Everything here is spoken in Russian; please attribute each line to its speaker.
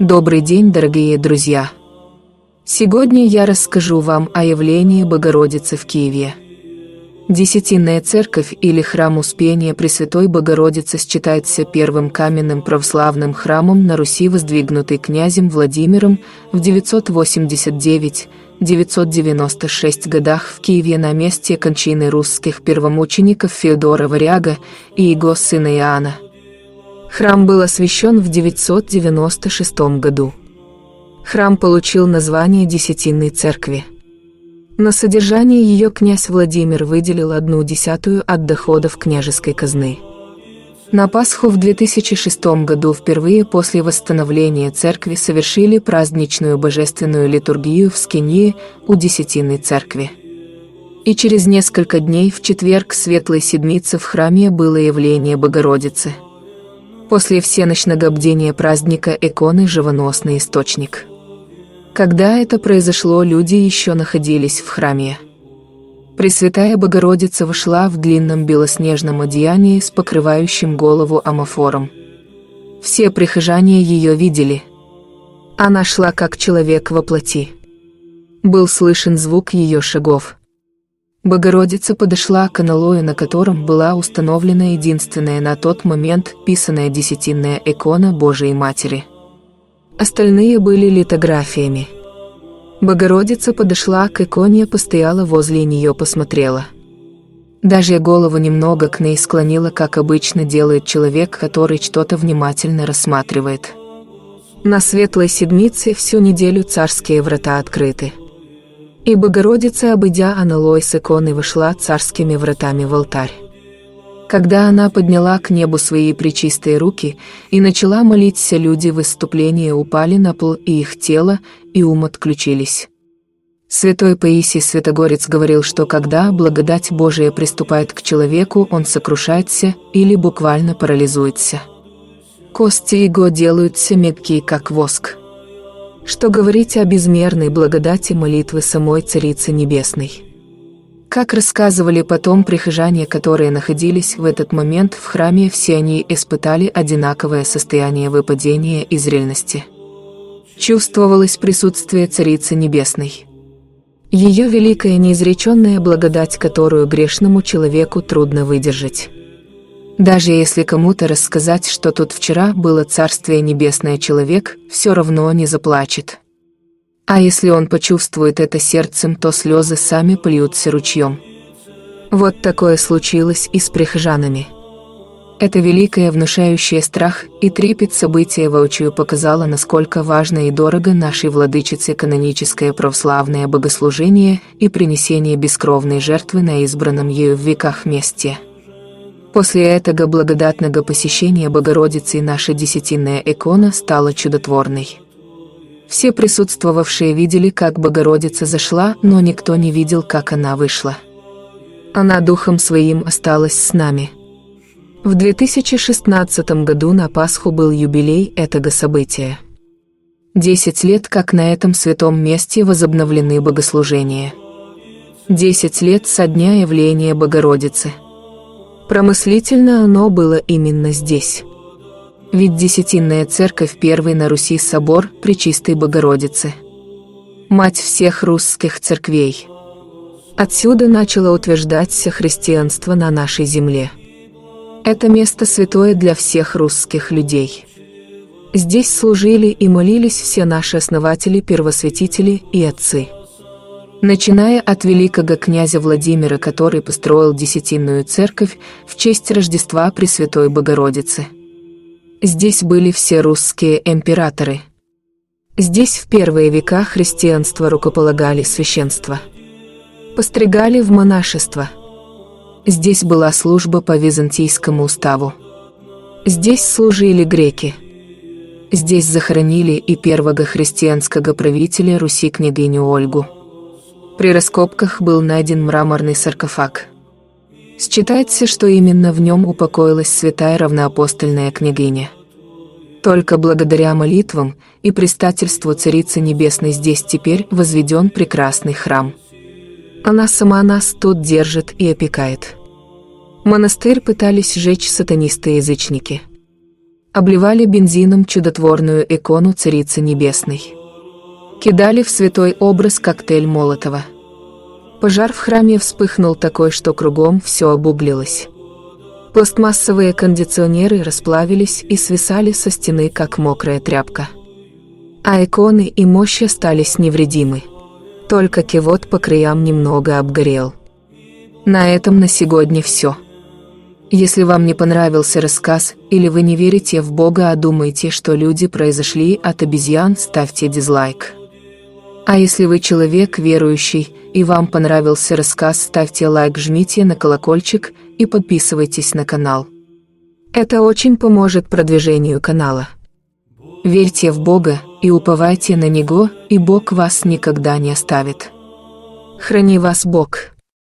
Speaker 1: Добрый день, дорогие друзья! Сегодня я расскажу вам о явлении Богородицы в Киеве. Десятинная церковь или храм Успения Пресвятой Богородицы считается первым каменным православным храмом на Руси, воздвигнутый князем Владимиром в 989-996 годах в Киеве на месте кончины русских первомучеников Феодора Варяга и его сына Иоанна. Храм был освящен в 996 году. Храм получил название Десятинной церкви. На содержание ее князь Владимир выделил одну десятую от доходов княжеской казны. На Пасху в 2006 году впервые после восстановления церкви совершили праздничную божественную литургию в Скинье у Десятинной церкви. И через несколько дней в четверг Светлой Седмицы в храме было явление Богородицы – После всеночного бдения праздника иконы «Живоносный источник». Когда это произошло, люди еще находились в храме. Пресвятая Богородица вошла в длинном белоснежном одеянии с покрывающим голову амофором. Все прихожане ее видели. Она шла как человек во плоти. Был слышен звук ее шагов – Богородица подошла к аналою, на котором была установлена единственная на тот момент писанная десятинная икона Божией Матери. Остальные были литографиями. Богородица подошла к иконе, постояла возле нее, посмотрела. Даже голову немного к ней склонила, как обычно делает человек, который что-то внимательно рассматривает. На светлой седмице всю неделю царские врата открыты. И Богородица, обойдя аналой с иконой, вошла царскими вратами в алтарь. Когда она подняла к небу свои причистые руки и начала молиться, люди в выступлении упали на пол, и их тело и ум отключились. Святой Паисий Святогорец говорил, что когда благодать Божия приступает к человеку, он сокрушается или буквально парализуется. Кости его делаются мягкие, как воск. Что говорить о безмерной благодати молитвы самой Царицы Небесной? Как рассказывали потом прихожане, которые находились в этот момент в храме, все они испытали одинаковое состояние выпадения из реальности. Чувствовалось присутствие Царицы Небесной. Ее великая неизреченная благодать, которую грешному человеку трудно выдержать. Даже если кому-то рассказать, что тут вчера было Царствие Небесное человек, все равно не заплачет. А если он почувствует это сердцем, то слезы сами польются ручьем. Вот такое случилось и с прихожанами. Это великое, внушающее страх и трепет событие воочию показало, насколько важно и дорого нашей владычице каноническое православное богослужение и принесение бескровной жертвы на избранном ею в веках месте. После этого благодатного посещения Богородицы наша десятинная икона стала чудотворной. Все присутствовавшие видели, как Богородица зашла, но никто не видел, как она вышла. Она духом своим осталась с нами. В 2016 году на Пасху был юбилей этого события. Десять лет, как на этом святом месте возобновлены богослужения. Десять лет со дня явления Богородицы – Промыслительно оно было именно здесь. Ведь Десятинная церковь – первый на Руси собор Пречистой Богородицы. Мать всех русских церквей. Отсюда начало утверждаться христианство на нашей земле. Это место святое для всех русских людей. Здесь служили и молились все наши основатели, первосвятители и отцы начиная от великого князя Владимира, который построил Десятинную церковь в честь Рождества Пресвятой Богородицы. Здесь были все русские императоры. Здесь в первые века христианство рукополагали священство. Постригали в монашество. Здесь была служба по византийскому уставу. Здесь служили греки. Здесь захоронили и первого христианского правителя Руси княгиню Ольгу. При раскопках был найден мраморный саркофаг. Считается, что именно в нем упокоилась святая равноапостольная княгиня. Только благодаря молитвам и предстательству Царицы Небесной здесь теперь возведен прекрасный храм. Она сама нас тут держит и опекает. Монастырь пытались сжечь сатанисты-язычники. обливали бензином чудотворную икону Царицы Небесной. Кидали в святой образ коктейль Молотова. Пожар в храме вспыхнул такой, что кругом все обуглилось. Пластмассовые кондиционеры расплавились и свисали со стены, как мокрая тряпка. А иконы и мощи остались невредимы. Только кивот по краям немного обгорел. На этом на сегодня все. Если вам не понравился рассказ, или вы не верите в Бога, а думаете, что люди произошли от обезьян, ставьте дизлайк. А если вы человек верующий, и вам понравился рассказ, ставьте лайк, жмите на колокольчик и подписывайтесь на канал. Это очень поможет продвижению канала. Верьте в Бога и уповайте на Него, и Бог вас никогда не оставит. Храни вас Бог.